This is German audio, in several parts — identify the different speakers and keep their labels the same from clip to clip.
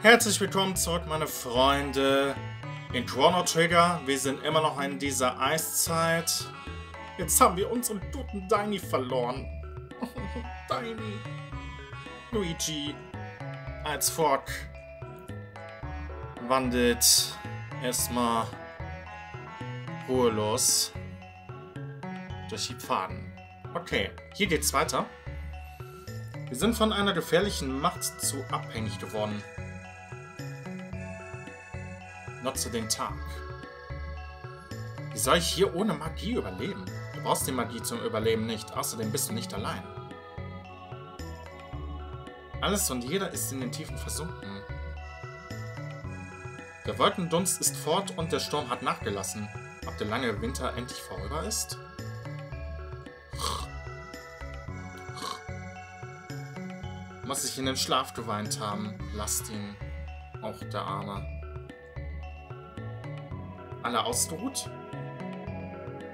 Speaker 1: Herzlich willkommen zurück, meine Freunde, in Chrono Trigger. Wir sind immer noch in dieser Eiszeit. Jetzt haben wir unseren guten Deini verloren. Deini. Luigi als Fork wandelt erstmal ruhelos durch die Pfaden. Okay, hier geht's weiter. Wir sind von einer gefährlichen Macht zu abhängig geworden. Nutze den Tag. Wie soll ich hier ohne Magie überleben? Du brauchst die Magie zum Überleben nicht. Außerdem bist du nicht allein. Alles und jeder ist in den Tiefen versunken. Der Wolkendunst ist fort und der Sturm hat nachgelassen. Ob der lange Winter endlich vorüber ist? Muss ich in den Schlaf geweint haben. Lasst ihn. Auch der Arme. Alle ausgeruht?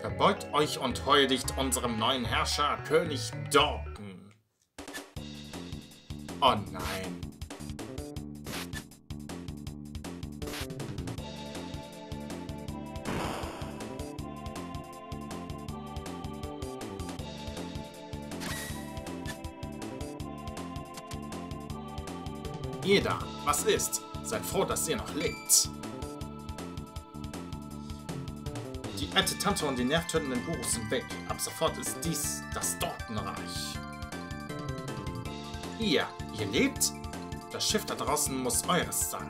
Speaker 1: Verbeugt euch und huldigt unserem neuen Herrscher, König Dorken. Oh nein. Jeder, was ist? Seid froh, dass ihr noch lebt. Die alte Tante und die nervtötenden Gurus sind weg. Ab sofort ist dies das Dortenreich. Ihr, ihr lebt? Das Schiff da draußen muss eures sein.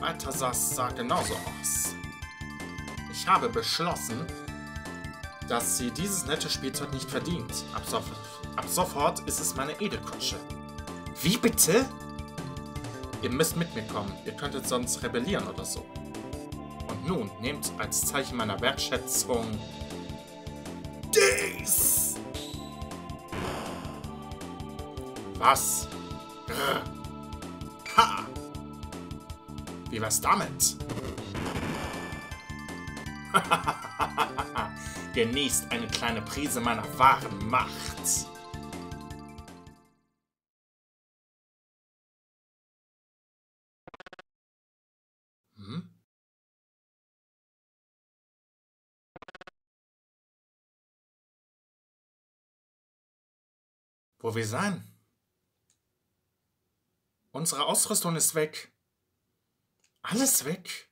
Speaker 1: Balthasars sah genauso aus. Ich habe beschlossen, dass sie dieses nette Spielzeug nicht verdient. Ab, so ab sofort ist es meine Edelkutsche. Wie bitte? Ihr müsst mit mir kommen. Ihr könntet sonst rebellieren oder so. Nun, nehmt als Zeichen meiner Wertschätzung dies! Was? Grr. Ha! Wie war's damit? Genießt eine kleine Prise meiner wahren Macht. Wo wir sein? Unsere Ausrüstung ist weg. Alles weg?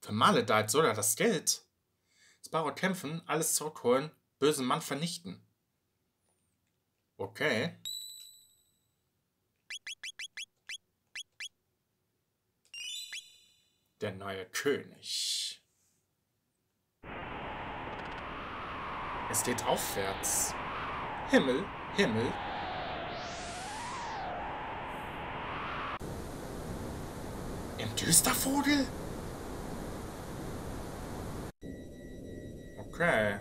Speaker 1: Vermaledeit sogar das Geld. Sparrow kämpfen, alles zurückholen, bösen Mann vernichten. Okay. Der neue König. Es geht aufwärts. Himmel, Himmel. Düstervogel? Okay.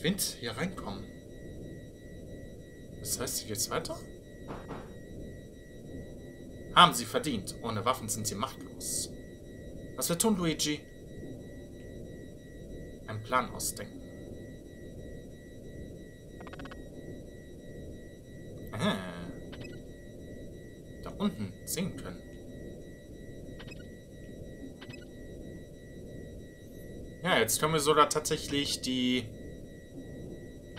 Speaker 1: Wind hier reinkommen. Das heißt, hier geht's weiter? Haben sie verdient. Ohne Waffen sind sie machtlos. Was wir tun, Luigi? Einen Plan ausdenken. Aha. Da unten singen können. Ja, jetzt können wir sogar tatsächlich die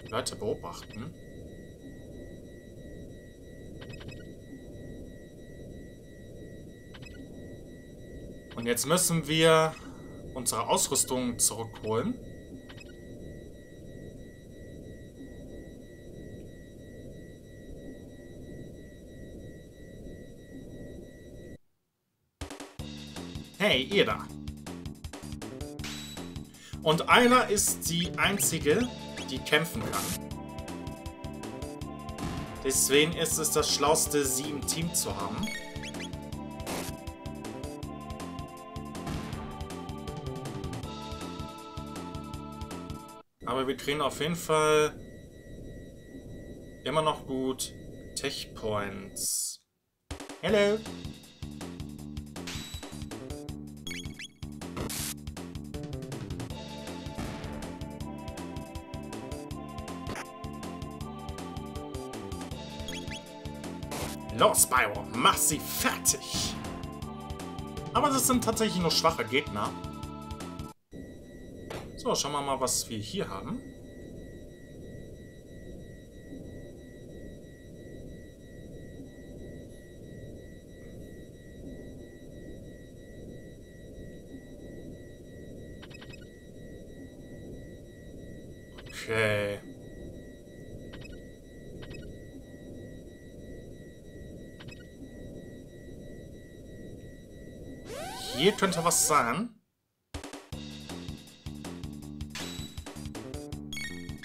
Speaker 1: Leute beobachten. Und jetzt müssen wir unsere Ausrüstung zurückholen. Hey, ihr da. Und einer ist die einzige, die kämpfen kann. Deswegen ist es das Schlauste, sie im Team zu haben. Aber wir kriegen auf jeden Fall immer noch gut Tech Points. Hello. Los, Byron, mach sie fertig! Aber das sind tatsächlich nur schwache Gegner. So, schauen wir mal, was wir hier haben. Okay. Hier könnte was sein.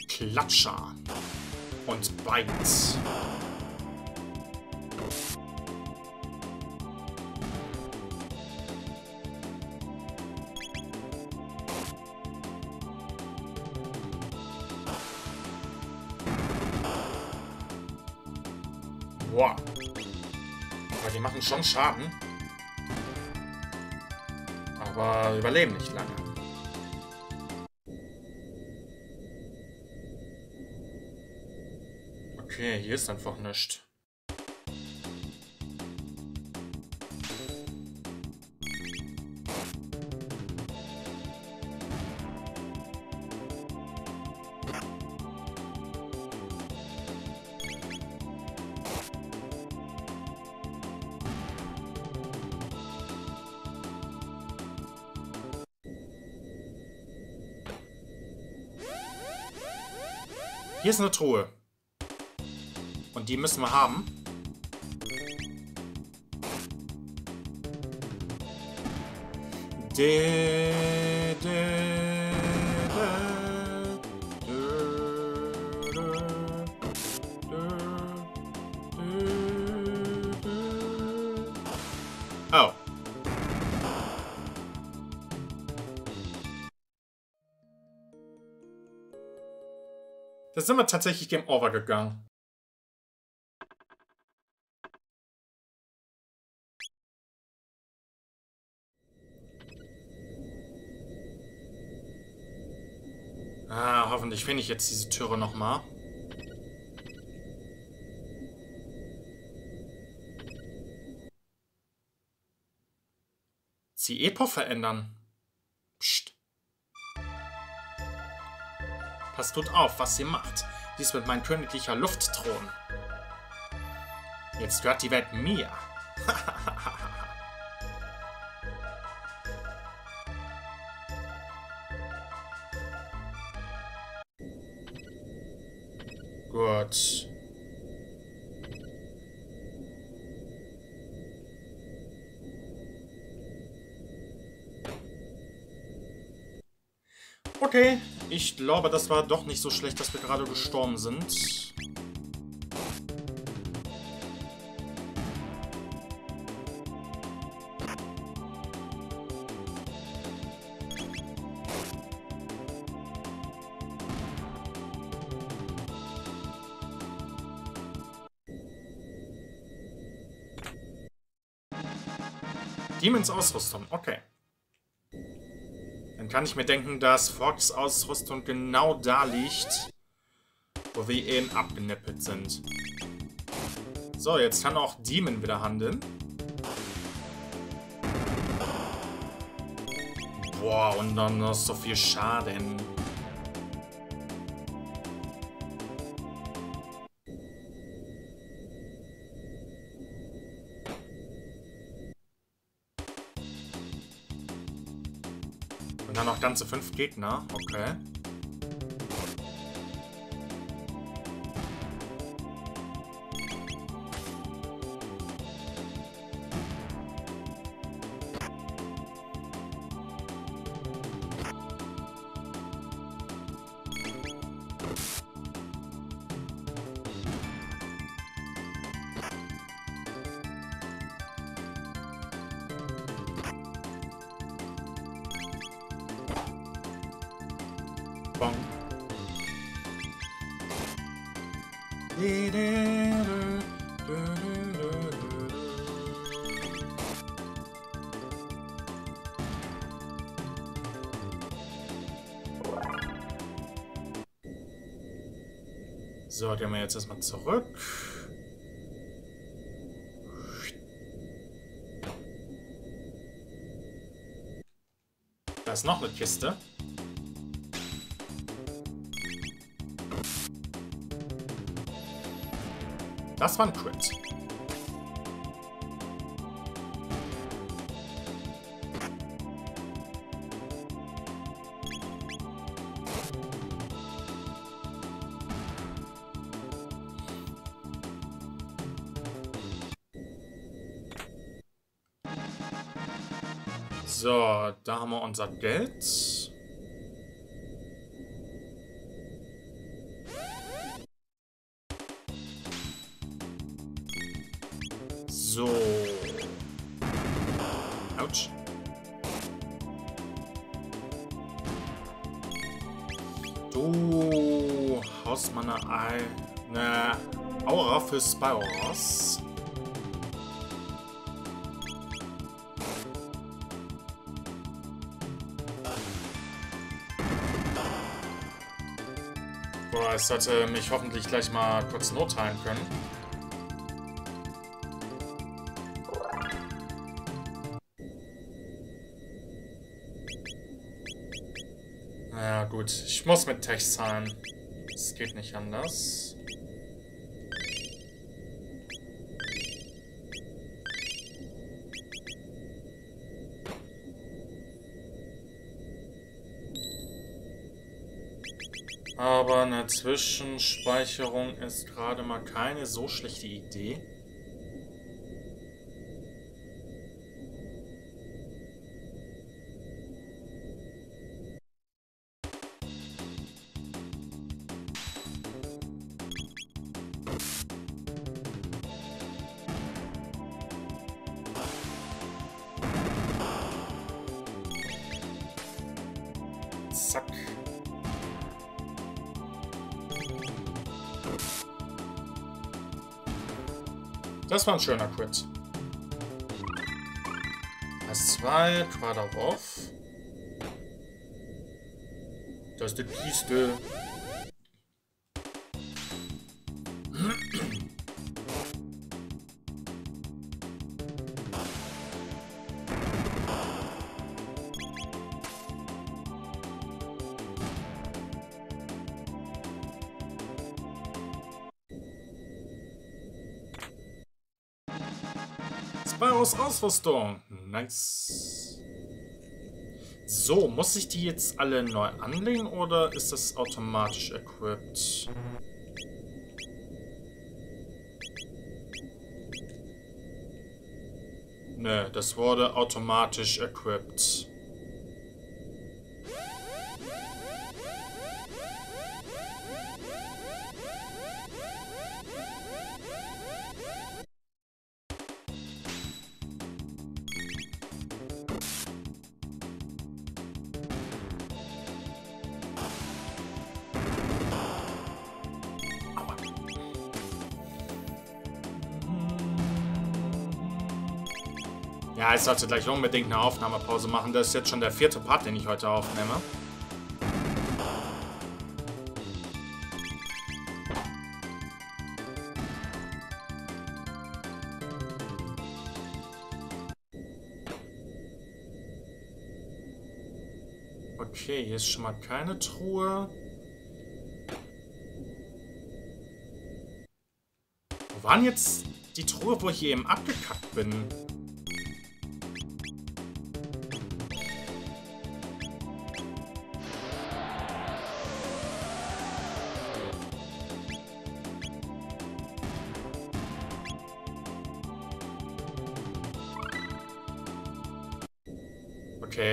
Speaker 1: Klatscher. Und Bite. Boah. Aber die machen schon Schaden. Aber überleben nicht lange. Okay, hier ist einfach nichts. Hier ist eine Truhe. Und die müssen wir haben. De, de, Da sind wir tatsächlich Game Over gegangen. Ah, hoffentlich finde ich jetzt diese Türe nochmal. Sie Epo verändern. Passt gut auf, was sie macht. Dies wird mein königlicher Luftthron. Jetzt gehört die Welt mir. Gut. Okay, ich glaube, das war doch nicht so schlecht, dass wir gerade gestorben sind. Demons Ausrüstung, okay. Kann ich mir denken, dass Fox Ausrüstung genau da liegt, wo wir eben abgenippelt sind. So, jetzt kann auch Demon wieder handeln. Boah, und dann noch so viel Schaden. Ganze fünf Gegner. Okay. Pong. So, die haben wir jetzt erstmal zurück. Da ist noch eine Kiste. Das war ein Crit. So, da haben wir unser Geld. Für Spyros. Boah, es sollte mich hoffentlich gleich mal kurz notteilen können. Ja gut, ich muss mit Tech zahlen. Es geht nicht anders. Zwischenspeicherung ist gerade mal keine so schlechte Idee. Zack. Das war ein schöner Crit. S2, Quadarov. Das ist die Kiste. Spyros Ausrüstung. Nice. So, muss ich die jetzt alle neu anlegen oder ist das automatisch equipped? Ne, das wurde automatisch equipped. Ja, ich sollte gleich unbedingt eine Aufnahmepause machen. Das ist jetzt schon der vierte Part, den ich heute aufnehme. Okay, hier ist schon mal keine Truhe. Wo waren jetzt die Truhe, wo ich eben abgekackt bin?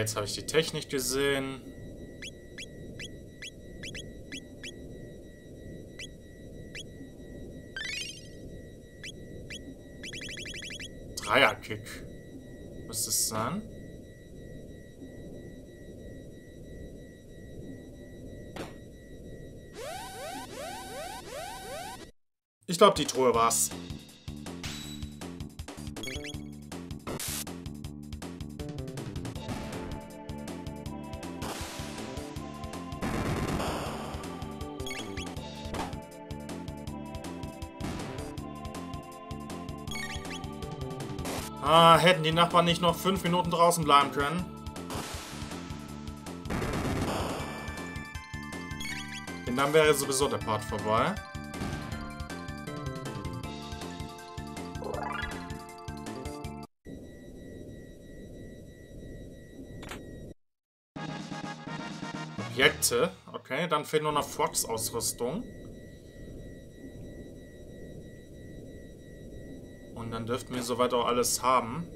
Speaker 1: Jetzt habe ich die Technik gesehen. Dreierkick. Muss das sein? Ich glaube, die Truhe war's. Ah, hätten die Nachbarn nicht noch fünf Minuten draußen bleiben können? Denn dann wäre sowieso der Part vorbei. Objekte. Okay, dann fehlt nur noch Fox-Ausrüstung. Und dann dürften wir soweit auch alles haben.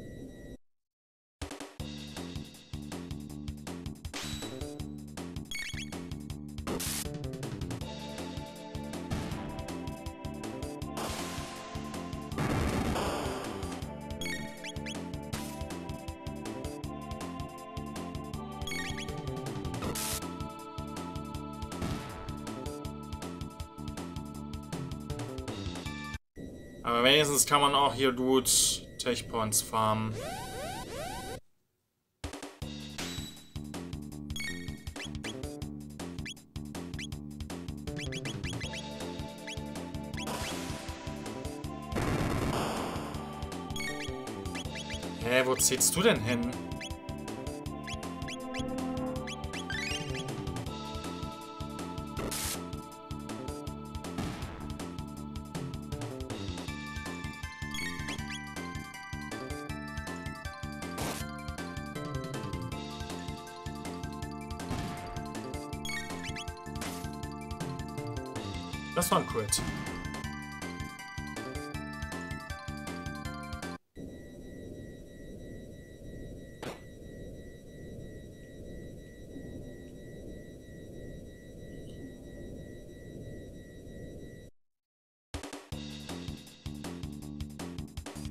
Speaker 1: Kann man auch hier gut Tech Points farmen. Hä, wo ziehst du denn hin? Crit.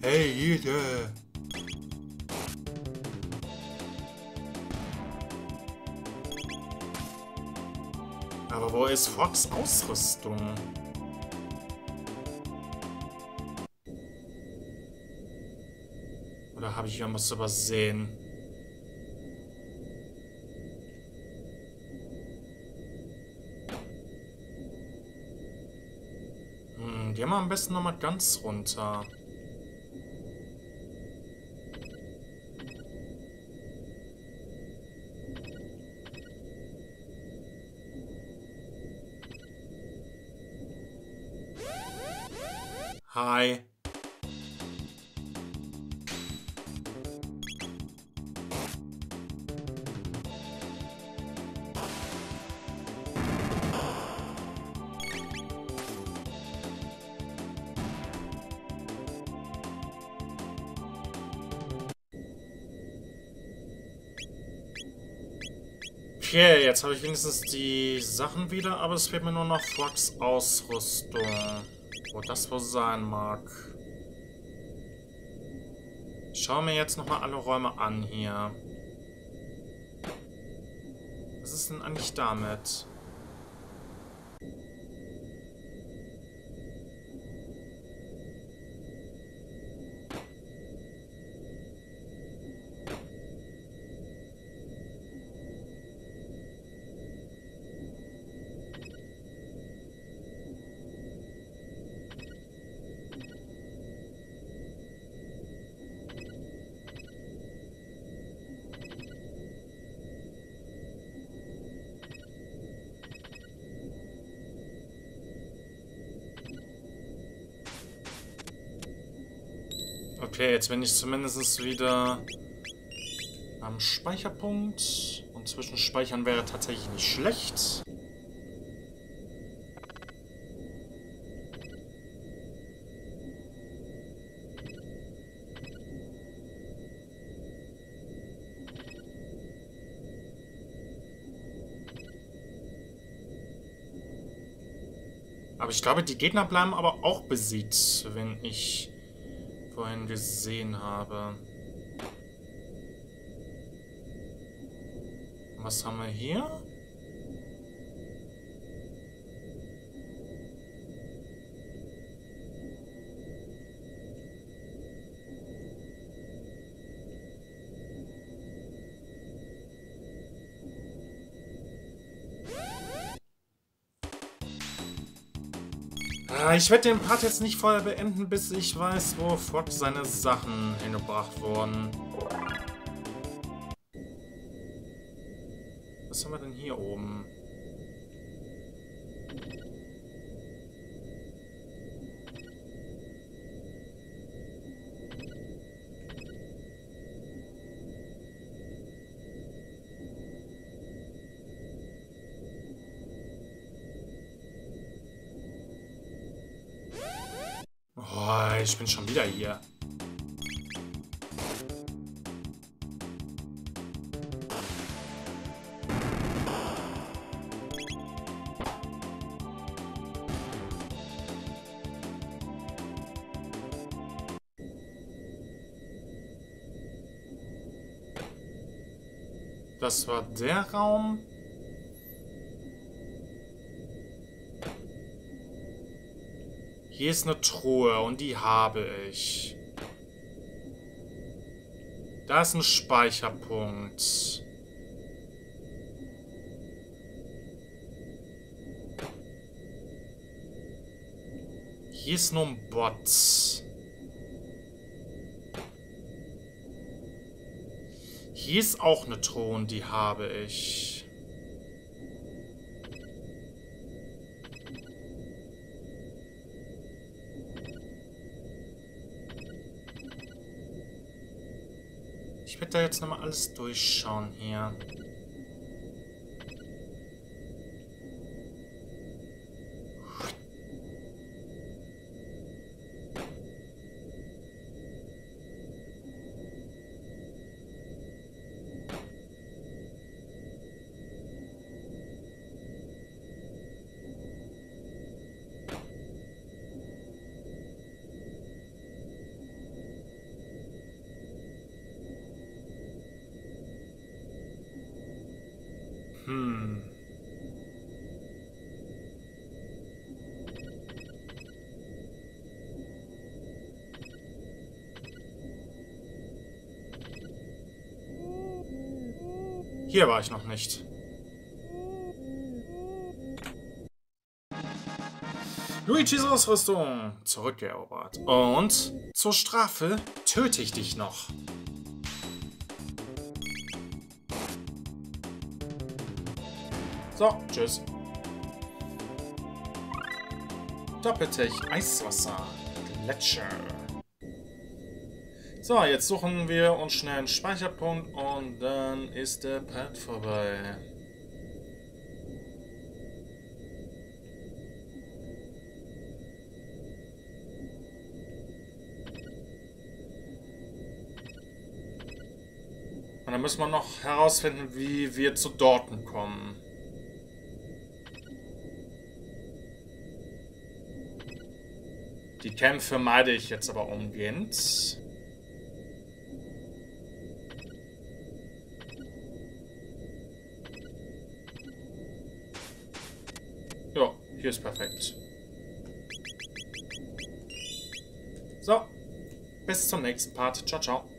Speaker 1: Hey, jeder! Aber wo ist Fox Ausrüstung? Habe ich irgendwas übersehen? Hm, gehen wir am besten nochmal ganz runter. Hi. Okay, jetzt habe ich wenigstens die Sachen wieder, aber es fehlt mir nur noch Fox Ausrüstung. Wo das wohl sein mag. Ich schaue mir jetzt nochmal alle Räume an hier. Was ist denn eigentlich damit? Okay, jetzt bin ich zumindest wieder am Speicherpunkt. Und Zwischenspeichern wäre tatsächlich nicht schlecht. Aber ich glaube, die Gegner bleiben aber auch besiegt, wenn ich vorhin gesehen habe. Was haben wir hier? Ich werde den Part jetzt nicht vorher beenden, bis ich weiß, wo Fox seine Sachen hingebracht wurden. Was haben wir denn hier oben? Oh, ich bin schon wieder hier. Das war der Raum. Hier ist eine Truhe und die habe ich. Da ist ein Speicherpunkt. Hier ist nur ein Bot. Hier ist auch eine Truhe die habe ich. Ich werde da jetzt nochmal alles durchschauen hier. Hm. Hier war ich noch nicht. Luigis Ausrüstung zurückerobert. Und zur Strafe töte ich dich noch. So, tschüss. Doppeltech, Eiswasser, Gletscher. So, jetzt suchen wir uns schnell einen Speicherpunkt und dann ist der Part vorbei. Und dann müssen wir noch herausfinden, wie wir zu Dorten kommen. Die Kämpfe meide ich jetzt aber umgehend. Ja, hier ist perfekt. So, bis zum nächsten Part. Ciao, ciao.